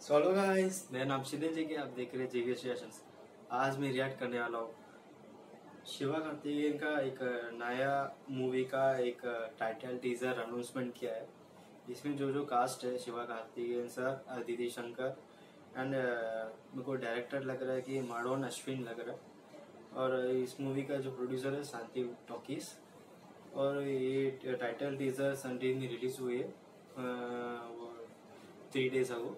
So hello guys मेरा नाम शिदेन जी के आप देख रहे हैं जीके स्टेशंस आज मैं रिएक्ट करने वाला हूँ। शिवा कार्तिकेयन का एक नया मूवी का एक टाइटल टीजर अनाउंसमेंट किया है। इसमें जो जो कास्ट है, शिवा कार्तिकेयन सर, अदिति शंकर एंड मेरे को डायरेक्टर लग रहा है कि माडोन अश्विन लग रहा है। और इस मूवी का जो प्रोड्यूसर है, शांति टॉकीस और ये टाइटल टीजर संडे में रिलीज़ हुई है three days ago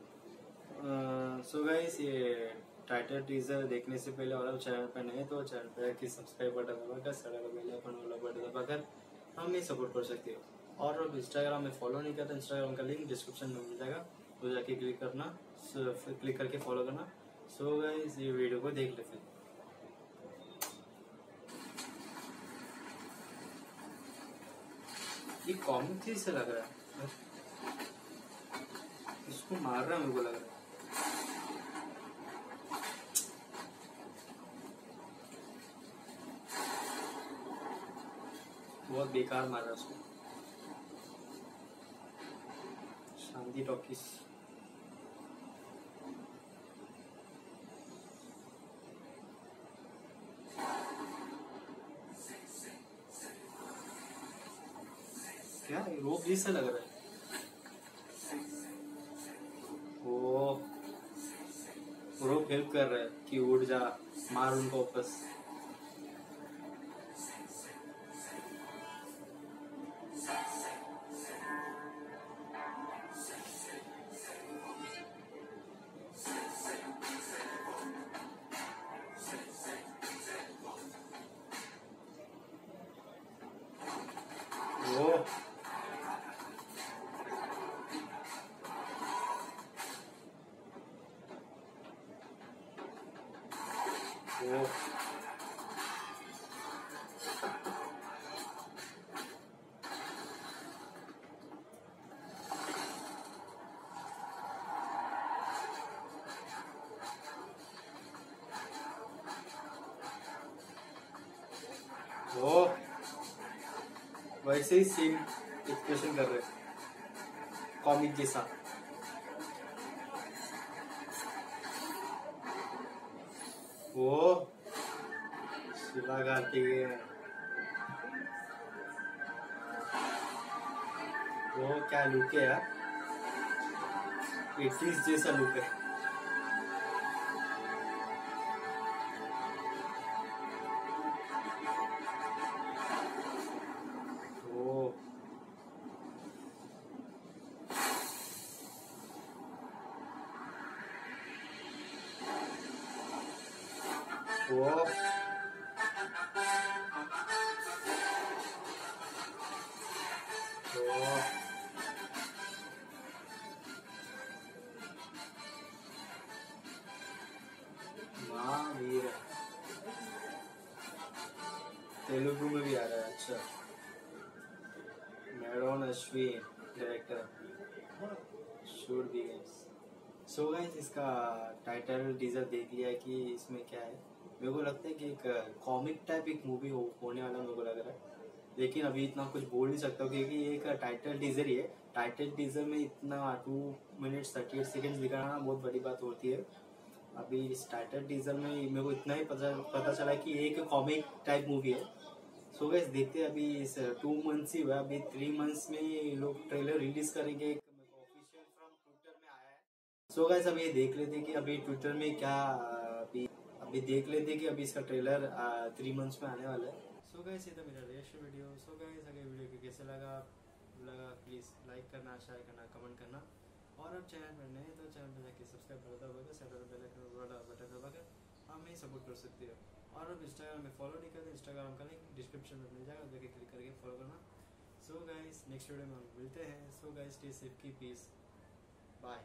so guys ये टाइटल टीजर देखने से पहले और चैनल पर नए तो चैनल पर कि सब्सक्राइब बटन दबाकर, सारा बेल आइकन वाला बटन दबाकर हमें सपोर्ट कर सकते। हो और अब इंस्टाग्राम में फॉलो नहीं करते इंस्टाग्राम का लिंक डिस्क्रिप्शन में मिल जाएगा तो जाके क्लिक करना फिर क्लिक करके फॉलो करना। सो गाइस ये वीडियो को देख लेते हैं। ये कॉमिक चीज़ से लग रहा है। इसको मार रहा है मेरे को लग रहा है। बहुत बेकार मारा उसको शांति टॉकीस क्या रोप जैसा लग रहा है? वो रोप हेल्प कर रहा है कि उड़ जा, मार उनको वापस। वो वैसे ही सेम एक्सप्रेशन कर रहे कॉमिक जैसा। वो लगाती है। वो क्या लुक है यार? एटीज जैसा लुक है। वो वो महावीर तेलुगु में भी आ रहा है अच्छा। Madonne Ashwin director shoot begins so guys इसका टाइटल टीजर देख लिया कि इसमें क्या है। मेरे को लगता है कि एक कॉमिक टाइप एक मूवी हो, होने वाला मेरे को लग रहा है। लेकिन अभी इतना कुछ बोल नहीं सकता क्योंकि ये एक टाइटल टीजर ही है। टाइटल टीजर में इतना two minutes thirty eight seconds दिखाना बहुत बड़ी बात होती है। अभी इस टाइटल टीजर में मेरे को इतना ही पता पता चला कि ये एक कॉमिक टाइप मूवी है। सो so गैस देखते हैं अभी इस टू मंथ्स ही हुआ अभी थ्री मंथ्स में लोग ट्रेलर रिलीज़ करेंगे। सो गैस अभी ये देख लेते हैं कि अभी ट्विटर में क्या, अभी अभी देख लेते हैं कि अभी इसका ट्रेलर थ्री मंथ्स में आने वाला है। सो गैस ये तो मेरा रिएक्शन वीडियो सो गैस अगर वीडियो को कैसे लगा लगा प्लीज़ लाइक करना शेयर करना कमेंट करना। और अब चैनल पर नए तो चैनल पर जाके सब्सक्राइब कर दबाकर साइड पर बेल बटन दबाकर हमें सपोर्ट कर सकते हो। और अब इंस्टाग्राम में फॉलो नहीं करते इंस्टाग्राम का लिंक डिस्क्रिप्शन में मिल जाएगा, जाके क्लिक करके फॉलो करना। सो गाइस नेक्स्ट वीडियो में हम मिलते हैं। सो गाइस स्टे सेफ़ की पीस बाय